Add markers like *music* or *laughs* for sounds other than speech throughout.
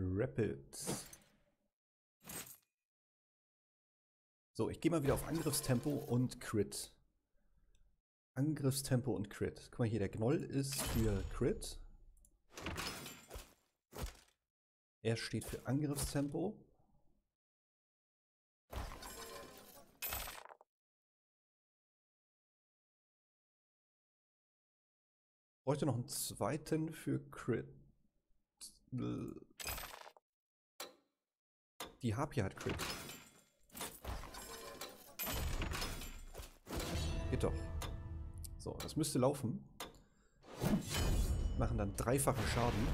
Rapids. So, ich gehe mal wieder auf Angriffstempo und Crit. Angriffstempo und Crit. Guck mal hier, der Gnoll ist für Crit. Er steht für Angriffstempo. Bräuchte noch einen zweiten für Crit. Die Harpie hat Crit. Geht doch. So, das müsste laufen. Machen dann dreifachen Schaden.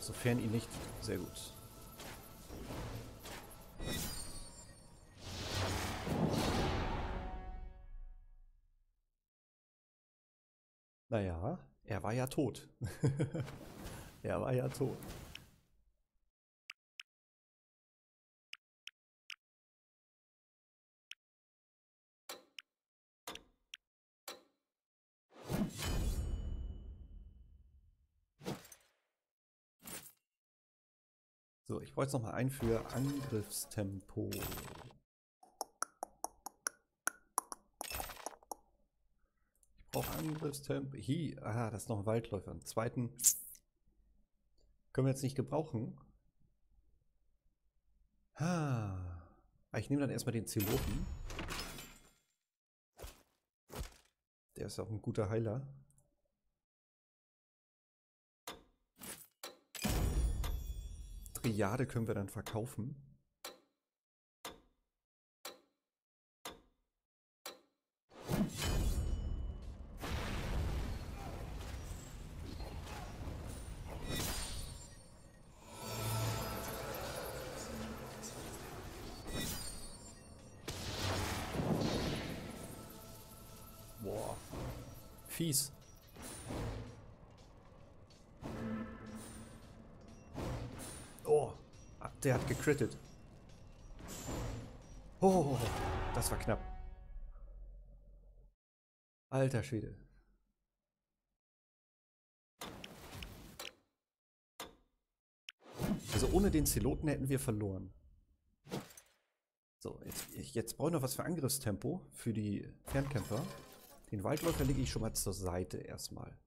Sofern ihn nicht. Sehr gut. Naja, er war ja tot. *laughs* er war ja tot. So, ich wollte jetzt nochmal ein für Angriffstempo. Brauche Angriffstempo. Hi, aha, das ist noch ein Waldläufer. Einen zweiten können wir jetzt nicht gebrauchen. Ah, ich nehme dann erstmal den Zeloten. Der ist auch ein guter Heiler. Triade können wir dann verkaufen. Gecrittet. Oh, das war knapp. Alter Schwede. Also ohne den Zeloten hätten wir verloren. So, jetzt, jetzt brauche ich noch was für Angriffstempo für die Fernkämpfer. Den Waldläufer lege ich schon mal zur Seite erstmal.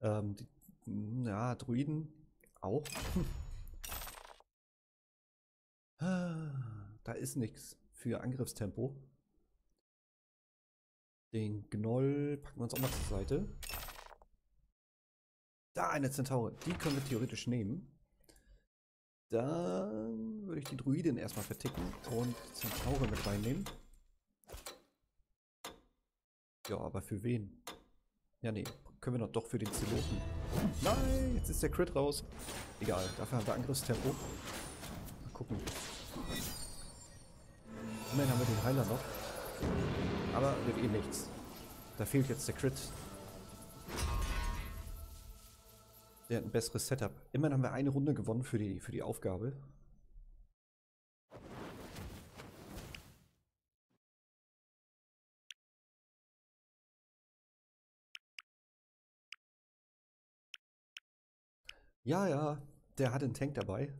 Ähm, die, ja, Druiden auch. *laughs* Da ist nichts für Angriffstempo. Den Gnoll packen wir uns auch mal zur Seite. Da, eine Zentaure. Die können wir theoretisch nehmen. Dann würde ich die Druidin erstmal verticken und Zentaure mit reinnehmen. Ja, aber für wen? Ja, nee. Können wir noch doch für den Zeloten. Nein, jetzt ist der Crit raus. Egal, dafür haben wir Angriffstempo gucken. Immerhin haben wir den Heiler noch. Aber wird eh nichts. Da fehlt jetzt der Crit. Der hat ein besseres Setup. Immerhin haben wir eine Runde gewonnen für die, für die Aufgabe. Ja, ja, der hat einen Tank dabei.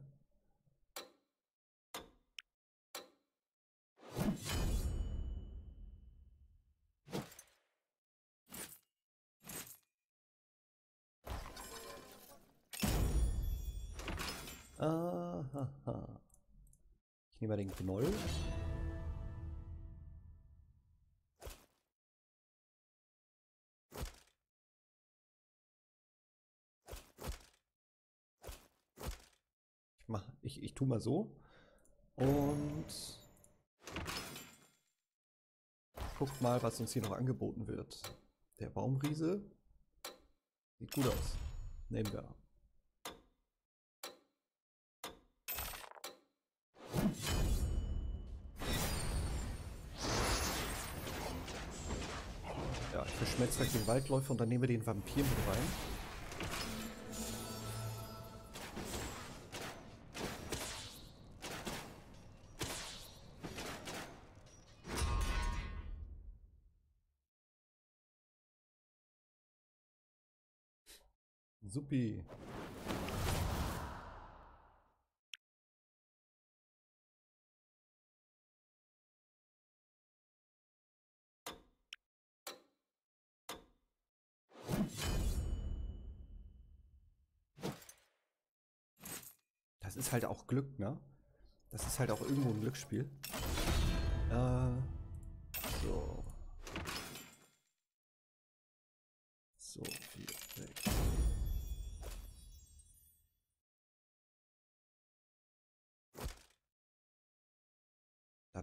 Aha. Ich nehme mal den Gnoll. Ich, mach, ich, ich tue mal so. Und guckt mal, was uns hier noch angeboten wird. Der Baumriese sieht gut aus. Nehmen wir. schmelzt gleich den Waldläufer und dann nehmen wir den Vampir mit rein. Supi. Das ist halt auch Glück, ne? Das ist halt auch irgendwo ein Glücksspiel. Äh,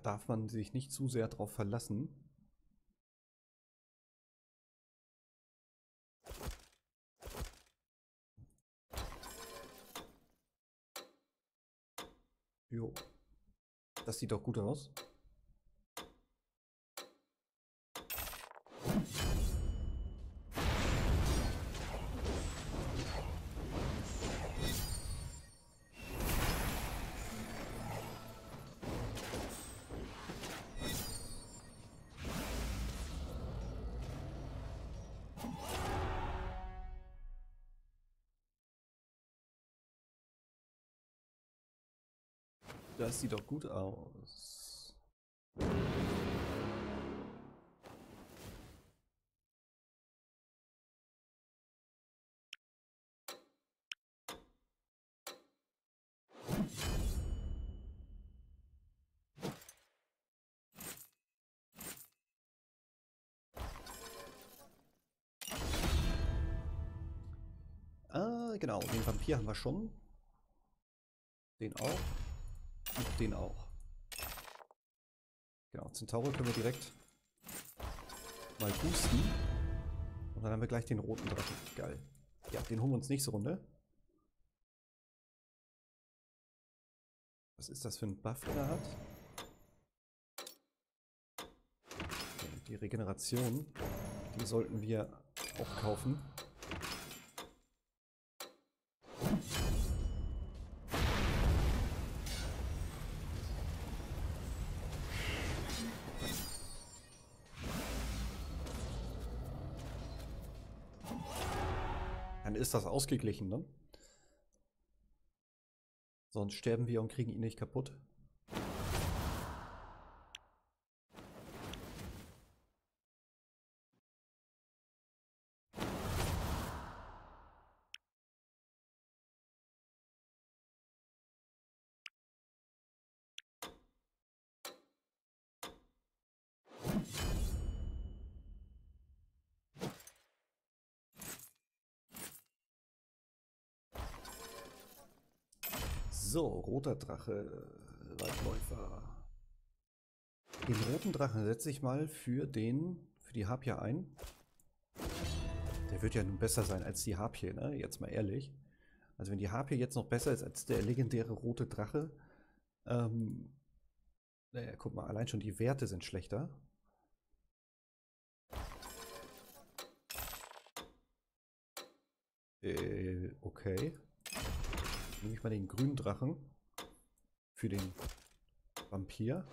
darf man sich nicht zu sehr drauf verlassen. Jo. Das sieht doch gut aus. Das sieht doch gut aus. Ah, genau, den Vampir haben wir schon. Den auch. Und den auch. Genau, Centauro können wir direkt mal boosten. Und dann haben wir gleich den roten Drachen. Geil. Ja, den holen wir uns nächste Runde. Was ist das für ein Buff, den er hat? Die Regeneration, die sollten wir auch kaufen. Das ausgeglichen, ne? Sonst sterben wir und kriegen ihn nicht kaputt. So, roter Drache, Waldläufer. Den roten Drachen setze ich mal für den, für die Harpie ein. Der wird ja nun besser sein als die Harpie, ne? Jetzt mal ehrlich. Also wenn die Harpie jetzt noch besser ist als der legendäre rote Drache, ähm, naja, guck mal, allein schon die Werte sind schlechter. Äh, okay nehme ich mal den grünen Drachen für den Vampir.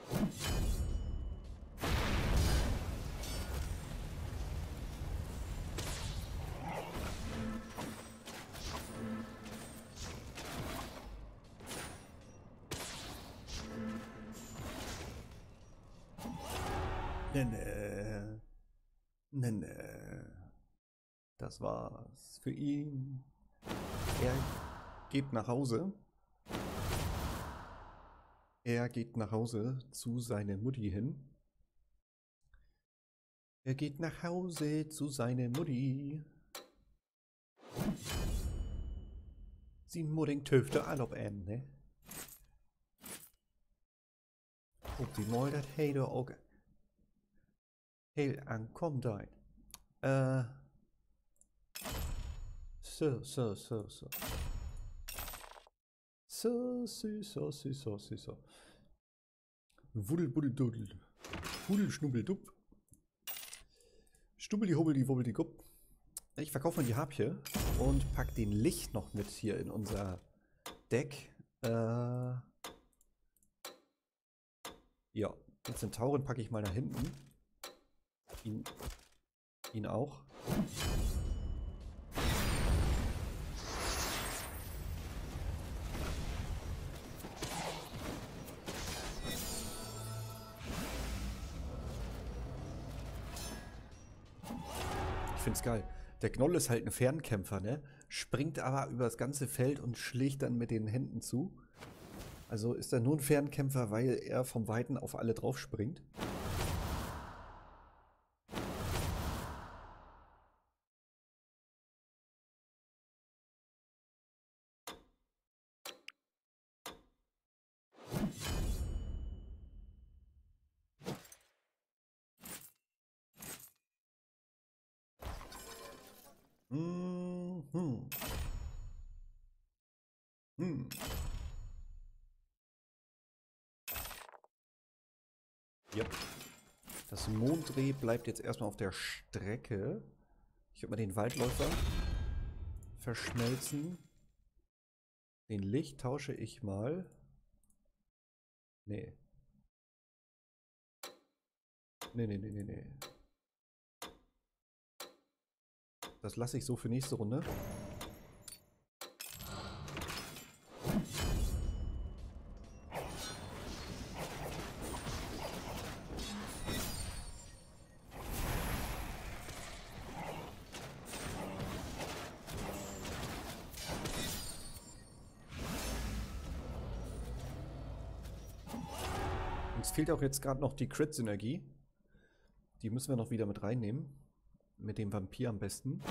Geht nach Hause. Er geht nach Hause zu seiner Mutti hin. Er geht nach Hause zu seiner Mutti. Sie mudding tøfte al op an, ne? Op die mål dat ook helt ankommet. Uh, så, så, så, så. So, so, so, so, so, so, so. Wuddel, buddel, duddel. Wuddel, schnubbel, dupp. Stubbel, die Hubbel, die Wubbel, die Gupp. Ich verkaufe mal die Harpie und pack den Licht noch mit hier in unser Deck. Äh ja, den Zentauren packe ich mal nach hinten. Ihn, ihn auch. Ich find's geil. Der Gnoll ist halt ein Fernkämpfer, ne? Springt aber über das ganze Feld und schlägt dann mit den Händen zu. Also ist er nur ein Fernkämpfer, weil er vom Weiten auf alle drauf springt. Mhm. Hm. Ja. Das Mondreh bleibt jetzt erstmal auf der Strecke. Ich würde mal den Waldläufer verschmelzen. Den Licht tausche ich mal. Nee. Nee, nee, nee, nee, nee. Das lasse ich so für nächste Runde. Fehlt auch jetzt gerade noch die Crit-Synergie. Die müssen wir noch wieder mit reinnehmen. Mit dem Vampir am besten.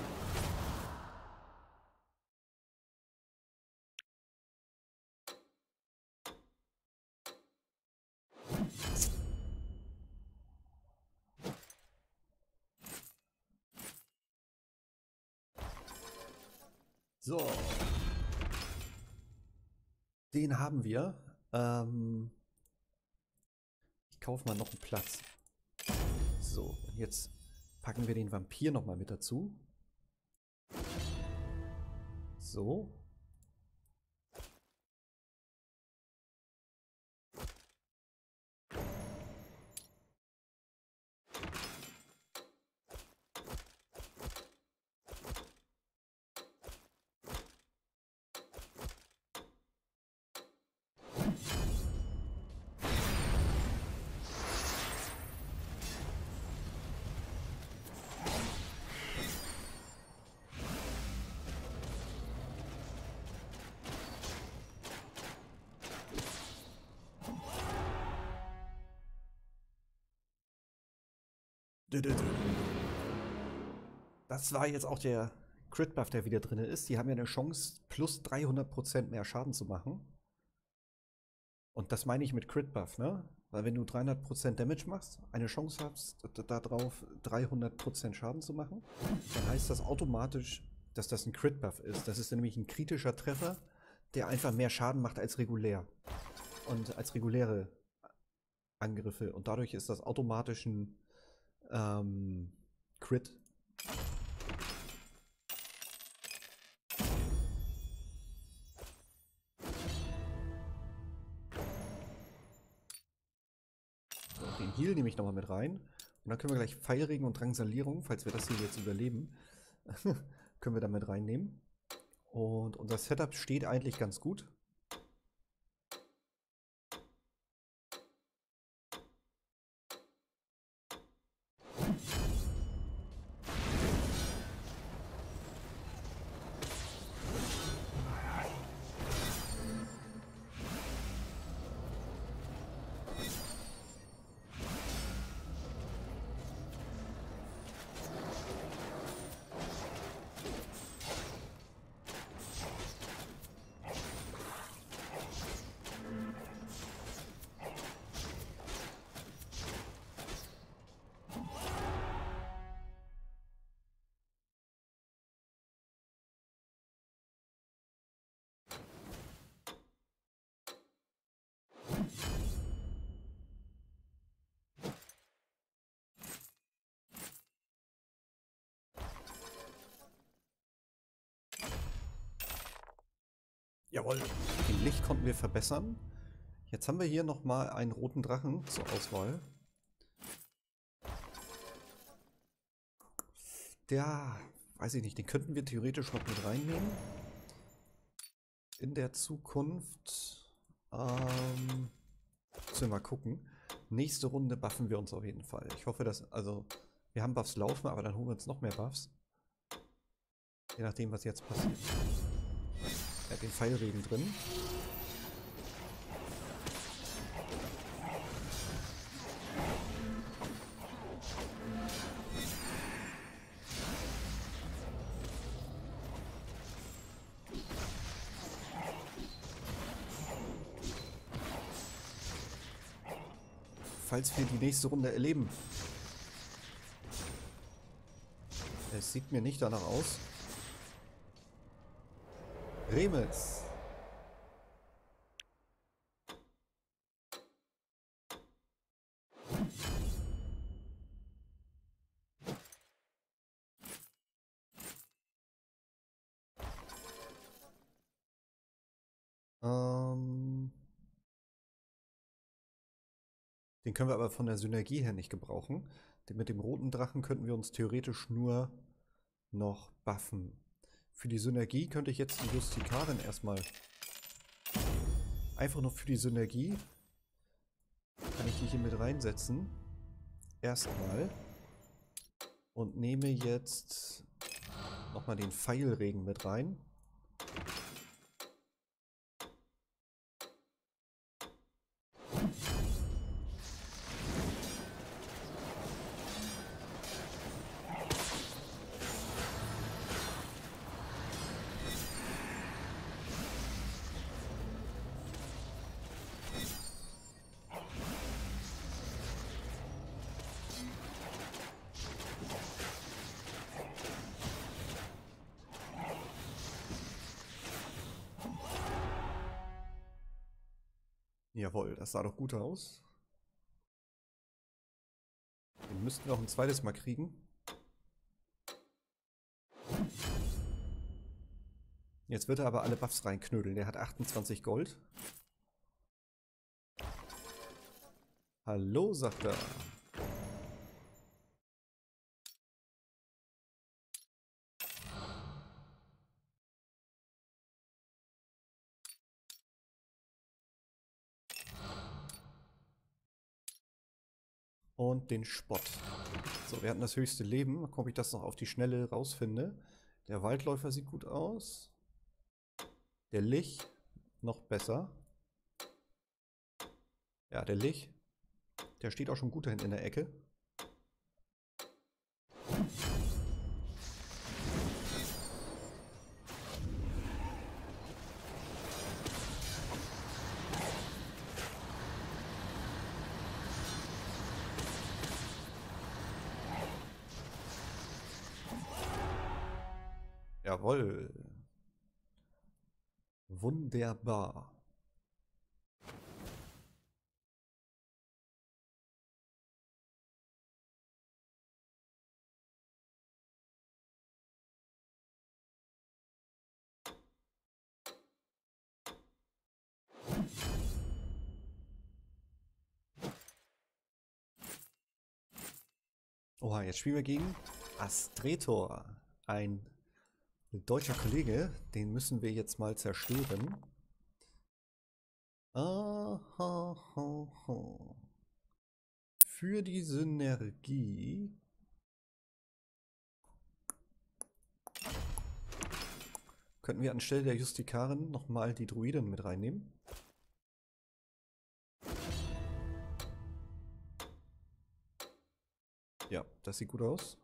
So. Den haben wir. Ähm kaufe mal noch einen Platz. So, und jetzt packen wir den Vampir nochmal mit dazu. So. Das war jetzt auch der Crit Buff, der wieder drin ist. Die haben ja eine Chance, plus 300% mehr Schaden zu machen. Und das meine ich mit Crit Buff, ne? Weil wenn du 300% Damage machst, eine Chance hast, darauf 300% Schaden zu machen, dann heißt das automatisch, dass das ein Crit Buff ist. Das ist nämlich ein kritischer Treffer, der einfach mehr Schaden macht als regulär. Und als reguläre Angriffe. Und dadurch ist das automatisch ein ähm, Crit. Den Heal nehme ich nochmal mit rein. Und dann können wir gleich Pfeilregen und Drangsalierung, falls wir das hier jetzt überleben, *laughs* können wir damit reinnehmen. Und unser Setup steht eigentlich ganz gut. Jawohl. Den Licht konnten wir verbessern. Jetzt haben wir hier nochmal einen roten Drachen zur Auswahl. Der, weiß ich nicht, den könnten wir theoretisch noch mit reinnehmen. In der Zukunft. Ähm, müssen wir mal gucken. Nächste Runde buffen wir uns auf jeden Fall. Ich hoffe, dass, also, wir haben Buffs laufen, aber dann holen wir uns noch mehr Buffs. Je nachdem, was jetzt passiert. Er hat den Pfeilregen drin. falls wir die nächste Runde erleben. Es sieht mir nicht danach aus. Remes. Ähm den können wir aber von der Synergie her nicht gebrauchen. Mit dem roten Drachen könnten wir uns theoretisch nur noch buffen. Für die Synergie könnte ich jetzt die Justikarin erstmal... Einfach nur für die Synergie kann ich die hier mit reinsetzen. Erstmal. Und nehme jetzt nochmal den Pfeilregen mit rein. Jawohl, das sah doch gut aus. Den müssten wir auch ein zweites Mal kriegen. Jetzt wird er aber alle Buffs reinknödeln. Der hat 28 Gold. Hallo, sagt er. Und den Spott. So, wir hatten das höchste Leben. Mal gucken, ob ich das noch auf die Schnelle rausfinde. Der Waldläufer sieht gut aus. Der Lich noch besser. Ja, der Lich. Der steht auch schon gut da hinten in der Ecke. Jawohl. Wunderbar. Oha, jetzt spielen wir gegen Astretor, ein deutscher Kollege, den müssen wir jetzt mal zerstören. Aha, Für die Synergie könnten wir anstelle der Justikarin nochmal die Druiden mit reinnehmen. Ja, das sieht gut aus.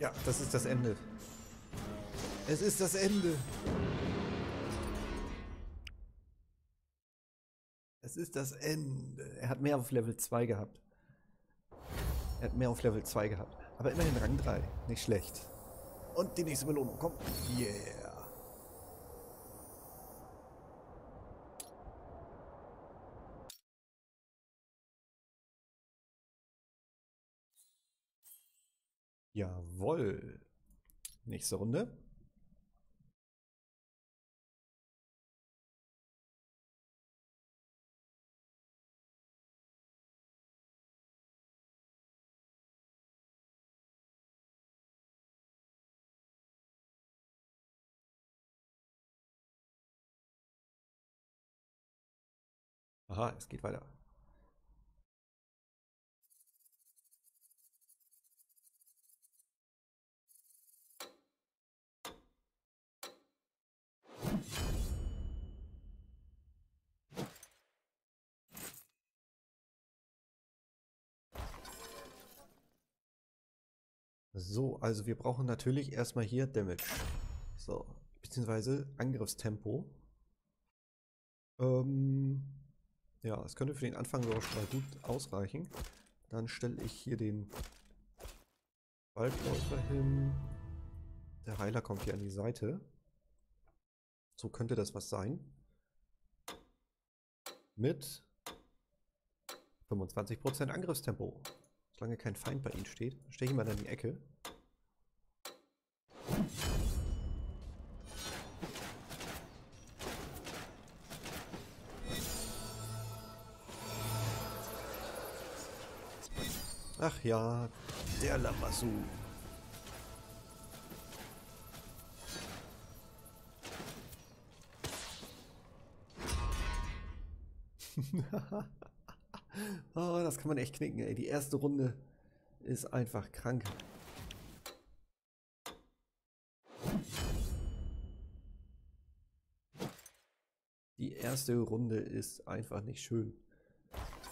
Ja, das ist das Ende. Es ist das Ende. Es ist das Ende. Er hat mehr auf Level 2 gehabt. Er hat mehr auf Level 2 gehabt. Aber immerhin Rang 3. Nicht schlecht. Und die nächste Belohnung. Komm. Yeah. Jawohl. Nächste Runde. Aha, es geht weiter. So, also wir brauchen natürlich erstmal hier Damage. So, beziehungsweise Angriffstempo. Ähm, ja, es könnte für den Anfang sogar schon mal gut ausreichen. Dann stelle ich hier den Waldläufer hin. Der Heiler kommt hier an die Seite. So könnte das was sein. Mit 25% Angriffstempo. Solange kein Feind bei ihnen steht, stelle ich mal in die Ecke. Ach ja, der Lamassu. *laughs* oh, das kann man echt knicken, ey. Die erste Runde ist einfach krank. Die erste Runde ist einfach nicht schön.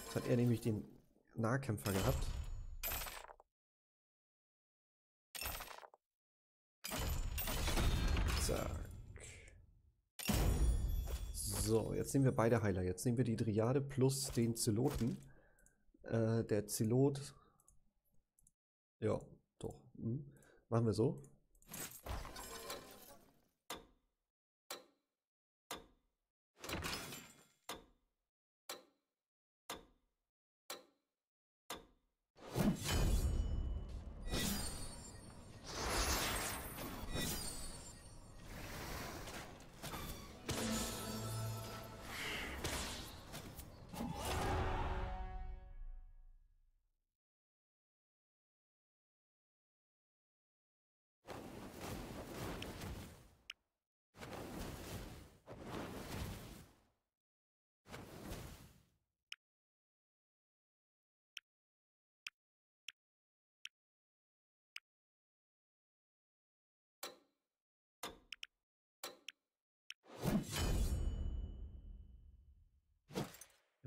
Jetzt hat er nämlich den Nahkämpfer gehabt. Jetzt nehmen wir beide Heiler. Jetzt nehmen wir die Dryade plus den Zeloten. Äh, der Zelot. Ja, doch. Hm. Machen wir so.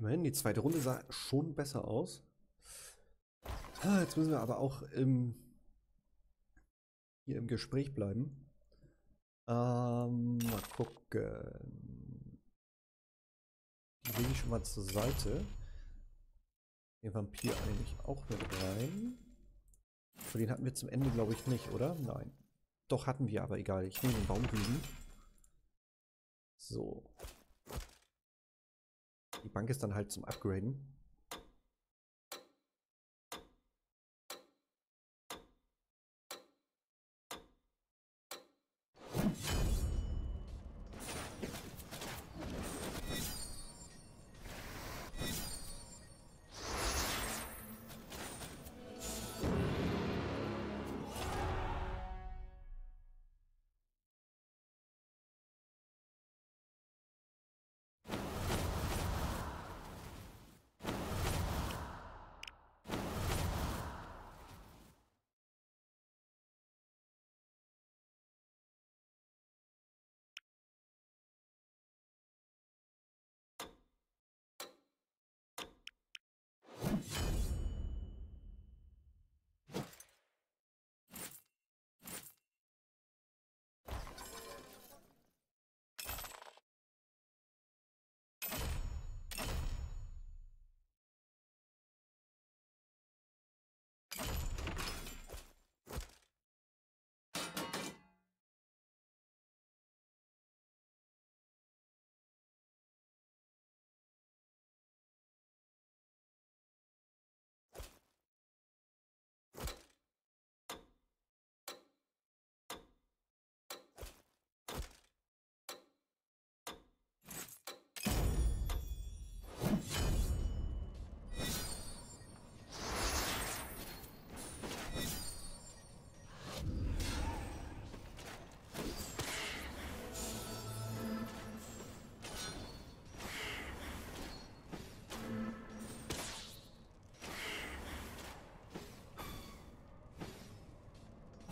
Immerhin, die zweite Runde sah schon besser aus. Ah, jetzt müssen wir aber auch im, hier im Gespräch bleiben. Ähm, mal gucken. Die lege ich schon mal zur Seite. Den Vampir eigentlich auch mit rein. Für den hatten wir zum Ende, glaube ich, nicht, oder? Nein. Doch, hatten wir, aber egal. Ich nehme den Baumriesen. So. Die Bank ist dann halt zum Upgraden.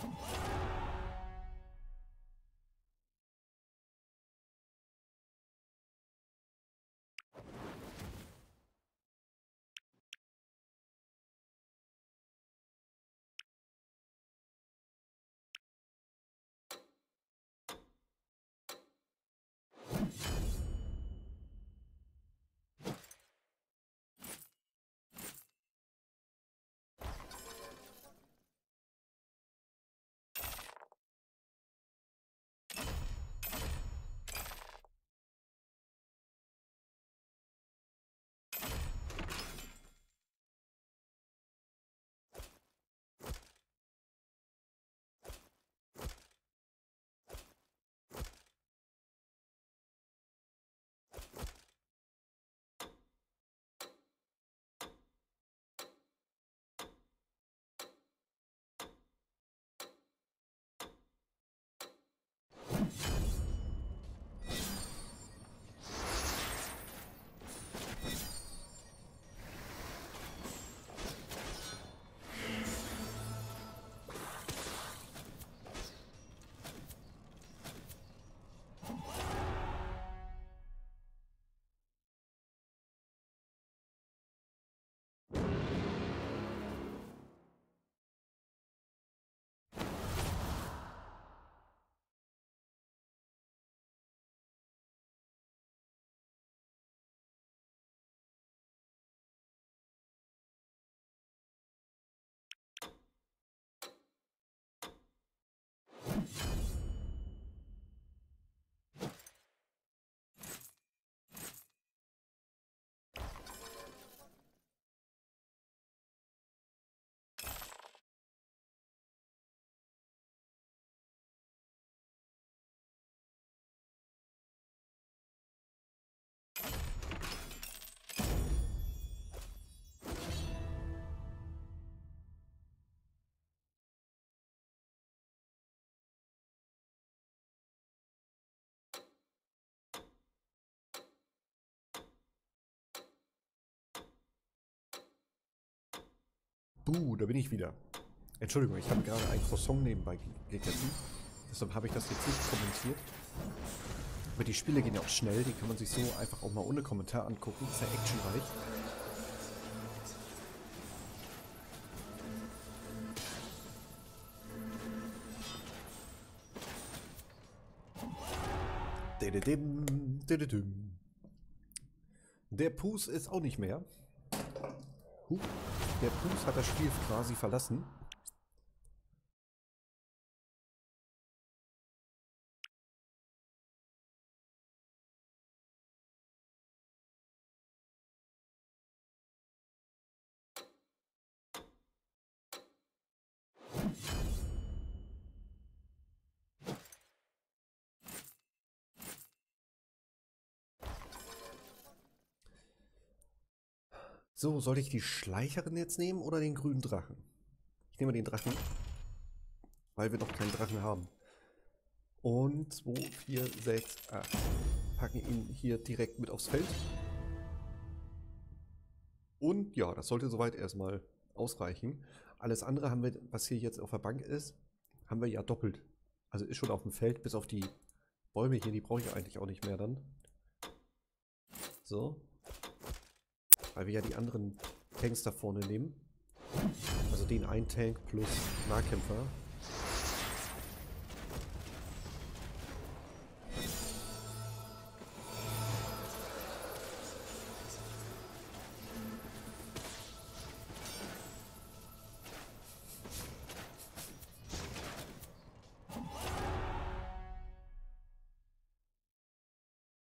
Come on. Buh, da bin ich wieder. Entschuldigung, ich habe gerade ein Croissant nebenbei gegessen. Deshalb habe ich das jetzt nicht kommentiert. Aber die Spiele gehen ja auch schnell, die kann man sich so einfach auch mal ohne Kommentar angucken. Sehr actionreich. Der Pus ist auch nicht mehr. Der Pus hat das Spiel quasi verlassen. So, soll ich die Schleicherin jetzt nehmen oder den grünen Drachen? Ich nehme den Drachen, weil wir noch keinen Drachen haben. Und 2, 4, 6, 8. Packen ihn hier direkt mit aufs Feld. Und ja, das sollte soweit erstmal ausreichen. Alles andere haben wir, was hier jetzt auf der Bank ist, haben wir ja doppelt. Also ist schon auf dem Feld, bis auf die Bäume hier, die brauche ich eigentlich auch nicht mehr dann. So, weil wir ja die anderen Tanks da vorne nehmen. Also den einen Tank plus Nahkämpfer.